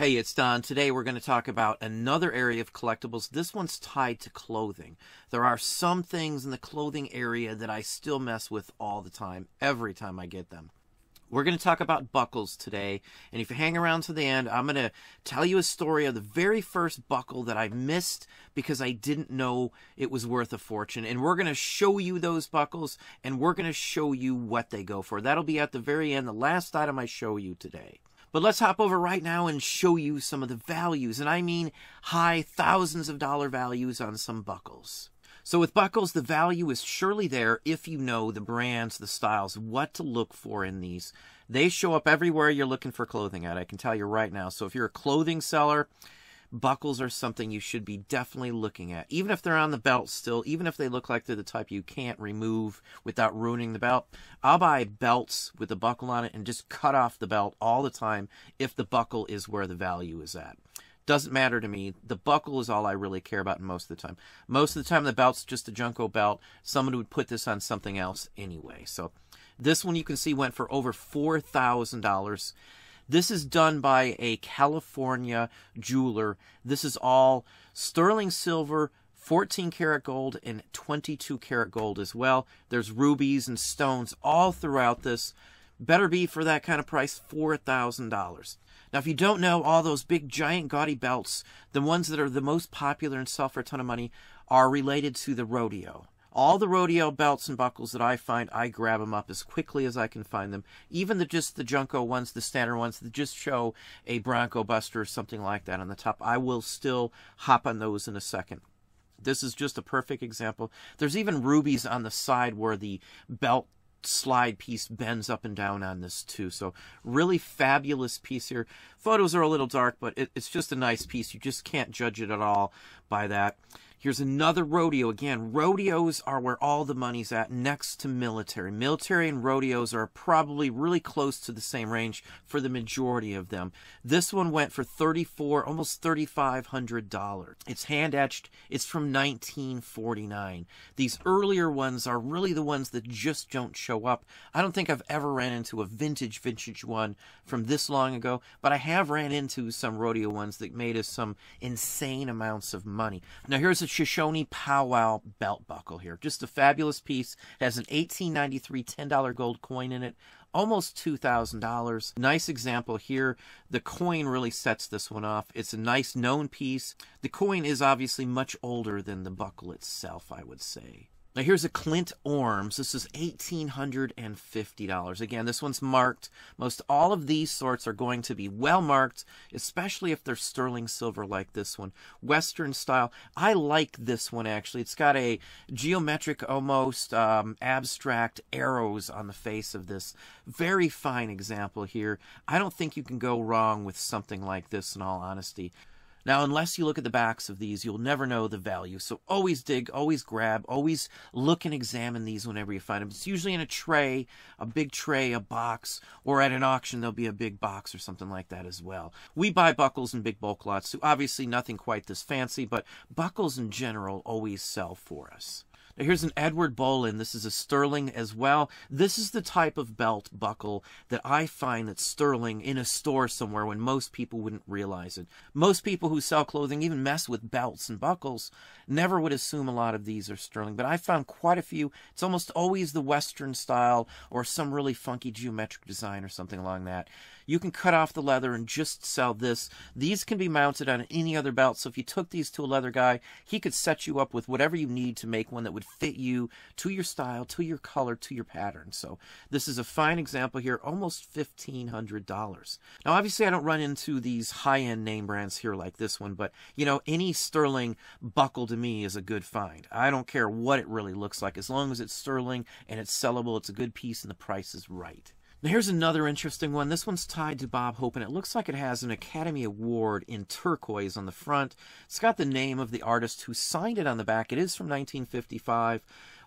Hey, it's Don. Today we're going to talk about another area of collectibles. This one's tied to clothing. There are some things in the clothing area that I still mess with all the time, every time I get them. We're going to talk about buckles today, and if you hang around to the end, I'm going to tell you a story of the very first buckle that I missed because I didn't know it was worth a fortune. And we're going to show you those buckles, and we're going to show you what they go for. That'll be at the very end, the last item I show you today. But let's hop over right now and show you some of the values, and I mean high thousands of dollar values on some buckles. So with buckles, the value is surely there if you know the brands, the styles, what to look for in these. They show up everywhere you're looking for clothing at, I can tell you right now. So if you're a clothing seller, buckles are something you should be definitely looking at. Even if they're on the belt still, even if they look like they're the type you can't remove without ruining the belt, I'll buy belts with a buckle on it and just cut off the belt all the time if the buckle is where the value is at. Doesn't matter to me. The buckle is all I really care about most of the time. Most of the time, the belt's just a Junko belt. Someone would put this on something else anyway. So this one you can see went for over $4,000. This is done by a California jeweler. This is all sterling silver, 14 karat gold, and 22 karat gold as well. There's rubies and stones all throughout this. Better be for that kind of price, $4,000. Now, if you don't know, all those big, giant, gaudy belts, the ones that are the most popular and sell for a ton of money, are related to the rodeo. All the rodeo belts and buckles that I find, I grab them up as quickly as I can find them. Even the just the Junko ones, the standard ones that just show a Bronco Buster or something like that on the top, I will still hop on those in a second. This is just a perfect example. There's even rubies on the side where the belt slide piece bends up and down on this too. So really fabulous piece here. Photos are a little dark, but it, it's just a nice piece. You just can't judge it at all by that. Here's another rodeo. Again, rodeos are where all the money's at next to military. Military and rodeos are probably really close to the same range for the majority of them. This one went for 34, almost $3,500. It's hand etched. It's from 1949. These earlier ones are really the ones that just don't show up. I don't think I've ever ran into a vintage, vintage one from this long ago, but I have ran into some rodeo ones that made us some insane amounts of money. Now here's a Shoshone Powwow belt buckle here. Just a fabulous piece. It has an 1893 $10 gold coin in it. Almost $2,000. Nice example here. The coin really sets this one off. It's a nice known piece. The coin is obviously much older than the buckle itself, I would say. Now here's a Clint Orms. This is $1,850. Again, this one's marked. Most all of these sorts are going to be well marked, especially if they're sterling silver like this one. Western style. I like this one actually. It's got a geometric, almost um, abstract arrows on the face of this. Very fine example here. I don't think you can go wrong with something like this in all honesty. Now, unless you look at the backs of these, you'll never know the value. So always dig, always grab, always look and examine these whenever you find them. It's usually in a tray, a big tray, a box, or at an auction, there'll be a big box or something like that as well. We buy buckles in big bulk lots, so obviously nothing quite this fancy, but buckles in general always sell for us. Here's an Edward Bohlin. This is a sterling as well. This is the type of belt buckle that I find that's sterling in a store somewhere when most people wouldn't realize it. Most people who sell clothing, even mess with belts and buckles, never would assume a lot of these are sterling. But I found quite a few. It's almost always the Western style or some really funky geometric design or something along that. You can cut off the leather and just sell this. These can be mounted on any other belt. So if you took these to a leather guy, he could set you up with whatever you need to make one that would fit you to your style, to your color, to your pattern. So this is a fine example here, almost $1,500. Now, obviously, I don't run into these high-end name brands here like this one, but, you know, any sterling buckle to me is a good find. I don't care what it really looks like. As long as it's sterling and it's sellable, it's a good piece and the price is right. Now here's another interesting one. This one's tied to Bob Hope, and it looks like it has an Academy Award in turquoise on the front. It's got the name of the artist who signed it on the back. It is from 1955.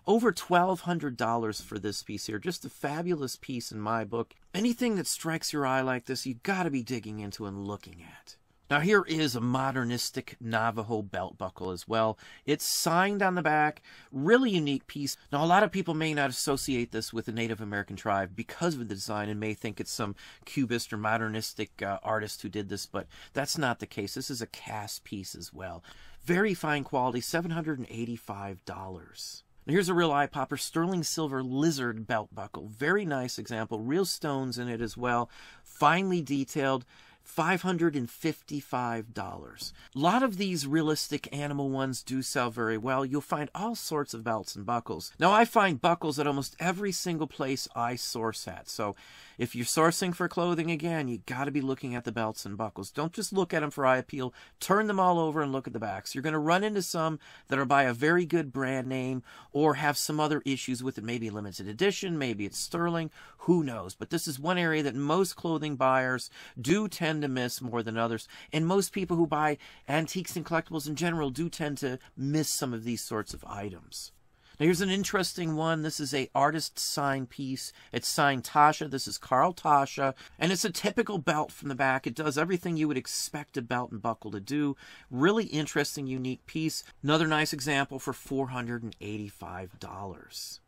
Over $1,200 for this piece here. Just a fabulous piece in my book. Anything that strikes your eye like this, you've got to be digging into and looking at. Now, here is a modernistic Navajo belt buckle as well. It's signed on the back, really unique piece. Now, a lot of people may not associate this with a Native American tribe because of the design and may think it's some cubist or modernistic uh, artist who did this, but that's not the case. This is a cast piece as well. Very fine quality, $785. Now here's a real eye popper, sterling silver lizard belt buckle. Very nice example, real stones in it as well, finely detailed. $555. A lot of these realistic animal ones do sell very well. You'll find all sorts of belts and buckles. Now, I find buckles at almost every single place I source at. So, if you're sourcing for clothing again, you got to be looking at the belts and buckles. Don't just look at them for eye appeal. Turn them all over and look at the backs. You're going to run into some that are by a very good brand name or have some other issues with it. Maybe limited edition, maybe it's sterling, who knows. But this is one area that most clothing buyers do tend to miss more than others. And most people who buy antiques and collectibles in general do tend to miss some of these sorts of items. Now here's an interesting one. This is a artist signed piece. It's signed Tasha. This is Carl Tasha. And it's a typical belt from the back. It does everything you would expect a belt and buckle to do. Really interesting, unique piece. Another nice example for $485.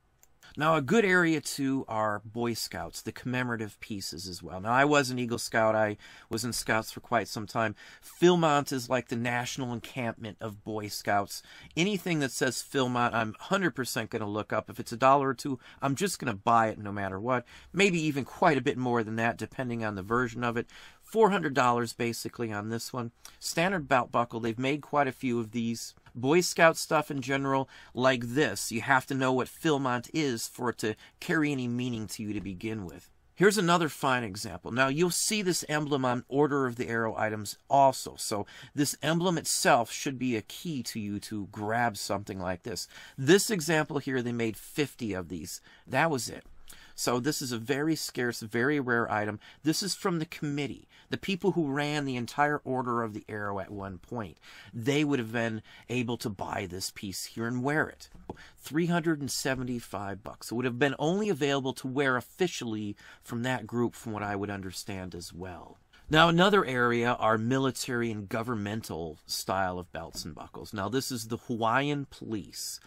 Now, a good area too are Boy Scouts, the commemorative pieces as well. Now, I was an Eagle Scout. I was in Scouts for quite some time. Philmont is like the national encampment of Boy Scouts. Anything that says Philmont, I'm 100% going to look up. If it's a dollar or two, I'm just going to buy it no matter what. Maybe even quite a bit more than that, depending on the version of it. $400 basically on this one. Standard belt buckle. They've made quite a few of these. Boy Scout stuff in general, like this, you have to know what Philmont is for it to carry any meaning to you to begin with. Here's another fine example. Now, you'll see this emblem on Order of the Arrow items also. So, this emblem itself should be a key to you to grab something like this. This example here, they made 50 of these. That was it. So this is a very scarce, very rare item. This is from the committee, the people who ran the entire Order of the Arrow at one point. They would have been able to buy this piece here and wear it. 375 bucks. It would have been only available to wear officially from that group, from what I would understand as well. Now, another area are military and governmental style of belts and buckles. Now, this is the Hawaiian Police.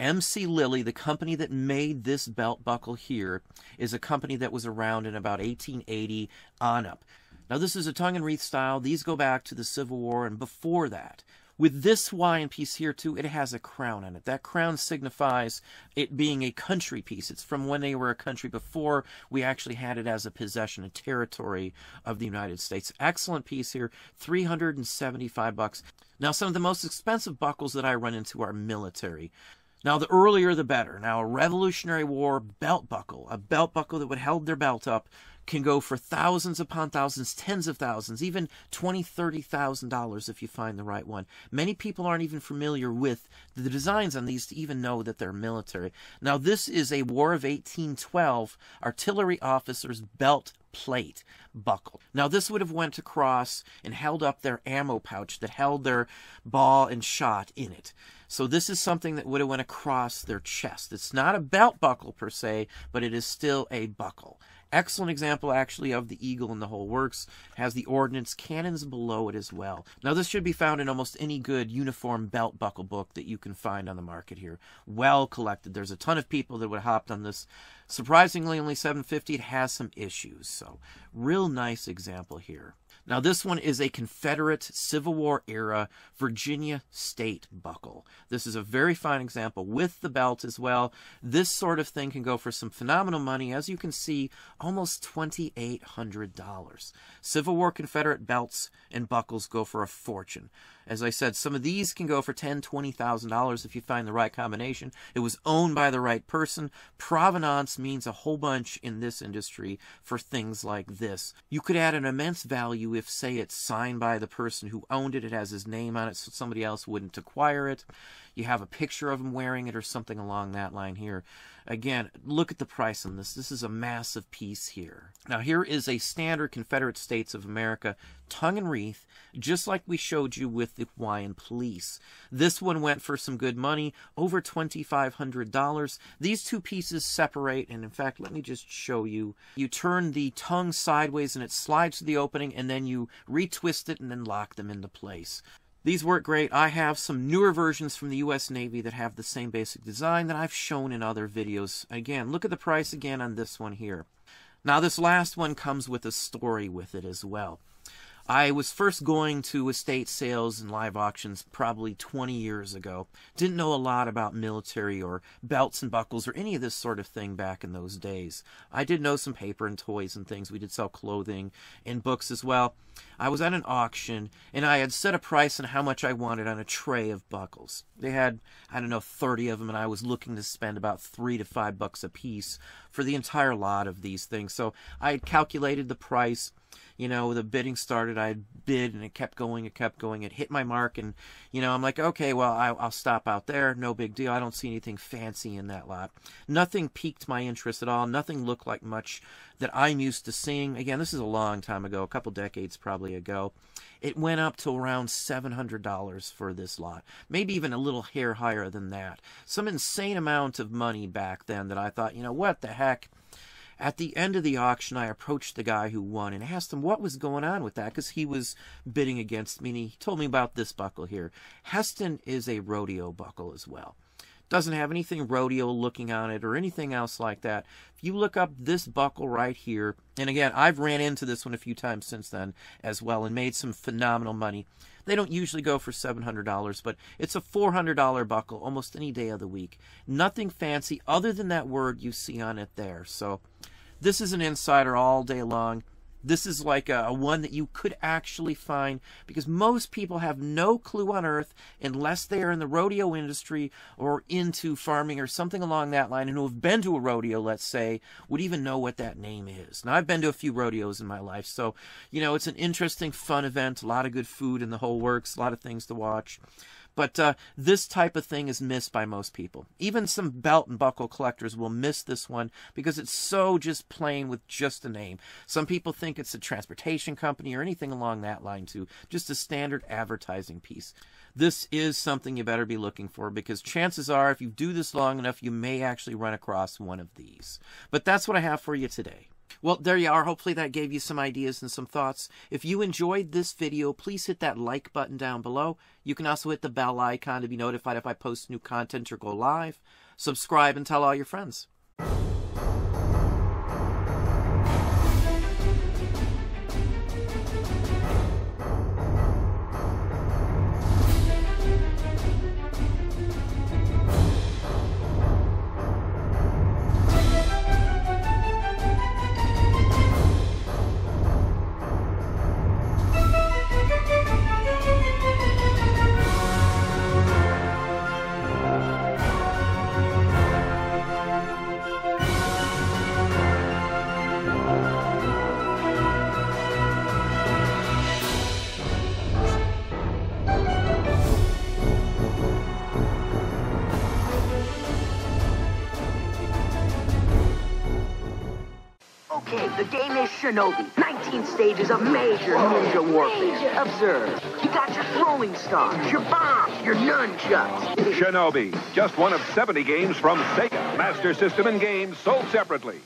MC Lilly, the company that made this belt buckle here, is a company that was around in about 1880 on up. Now, this is a tongue and wreath style. These go back to the Civil War and before that. With this Hawaiian piece here, too, it has a crown on it. That crown signifies it being a country piece. It's from when they were a country before we actually had it as a possession, a territory of the United States. Excellent piece here, 375 bucks. Now, some of the most expensive buckles that I run into are military. Now, the earlier the better. Now, a Revolutionary War belt buckle, a belt buckle that would hold their belt up, can go for thousands upon thousands, tens of thousands, even twenty, thirty thousand dollars if you find the right one. Many people aren't even familiar with the designs on these to even know that they're military. Now, this is a War of 1812 artillery officer's belt plate buckle. Now this would have went across and held up their ammo pouch that held their ball and shot in it. So this is something that would have went across their chest. It's not a belt buckle per se, but it is still a buckle. Excellent example, actually, of the eagle in the whole works. Has the ordnance cannons below it as well. Now, this should be found in almost any good uniform belt buckle book that you can find on the market here. Well collected. There's a ton of people that would have hopped on this. Surprisingly, only 750. It has some issues. So, real nice example here. Now, this one is a Confederate Civil War era Virginia state buckle. This is a very fine example with the belt as well. This sort of thing can go for some phenomenal money. As you can see, almost $2,800. Civil War Confederate belts and buckles go for a fortune. As I said, some of these can go for ten, twenty thousand dollars if you find the right combination. It was owned by the right person. Provenance means a whole bunch in this industry for things like this. You could add an immense value if, say, it's signed by the person who owned it. It has his name on it, so somebody else wouldn't acquire it. You have a picture of him wearing it or something along that line here. Again, look at the price on this. This is a massive piece here. Now, here is a standard Confederate States of America tongue and wreath, just like we showed you with the Hawaiian Police. This one went for some good money, over $2,500. These two pieces separate, and in fact, let me just show you. You turn the tongue sideways and it slides to the opening, and then you retwist it and then lock them into place. These work great. I have some newer versions from the US Navy that have the same basic design that I've shown in other videos. Again, look at the price again on this one here. Now this last one comes with a story with it as well. I was first going to estate sales and live auctions probably 20 years ago. Didn't know a lot about military or belts and buckles or any of this sort of thing back in those days. I did know some paper and toys and things. We did sell clothing and books as well. I was at an auction and I had set a price on how much I wanted on a tray of buckles. They had, I don't know, 30 of them and I was looking to spend about three to five bucks a piece for the entire lot of these things. So I had calculated the price you know, the bidding started, I bid and it kept going, it kept going, it hit my mark, and, you know, I'm like, okay, well, I, will stop out there, no big deal. I don't see anything fancy in that lot. Nothing piqued my interest at all, nothing looked like much that I'm used to seeing. Again, this is a long time ago, a couple decades probably ago. It went up to around $700 for this lot, maybe even a little hair higher than that. Some insane amount of money back then that I thought, you know, what the heck? At the end of the auction, I approached the guy who won and asked him what was going on with that because he was bidding against me and he told me about this buckle here. Hesston is a rodeo buckle as well. Doesn't have anything rodeo looking on it or anything else like that. If you look up this buckle right here, and again, I've ran into this one a few times since then as well and made some phenomenal money. They don't usually go for $700, but it's a $400 buckle almost any day of the week. Nothing fancy other than that word you see on it there. So this is an insider all day long. This is like a, a, one that you could actually find because most people have no clue on earth unless they are in the rodeo industry or into farming or something along that line and who have been to a rodeo, let's say, would even know what that name is. Now, I've been to a few rodeos in my life, so, you know, it's an interesting, fun event, a lot of good food and the whole works, a lot of things to watch. But uh, this type of thing is missed by most people. Even some belt and buckle collectors will miss this one because it's so just plain with just a name. Some people think it's a transportation company or anything along that line too. Just a standard advertising piece. This is something you better be looking for because chances are if you do this long enough, you may actually run across one of these. But that's what I have for you today. Well, there you are. Hopefully that gave you some ideas and some thoughts. If you enjoyed this video, please hit that like button down below. You can also hit the bell icon to be notified if I post new content or go live. Subscribe and tell all your friends. The game is Shinobi. 19 stages of major ninja warfare. Observe. You got your throwing stars, your bombs, your nunchucks. Shinobi, just one of 70 games from Sega. Master System and games sold separately.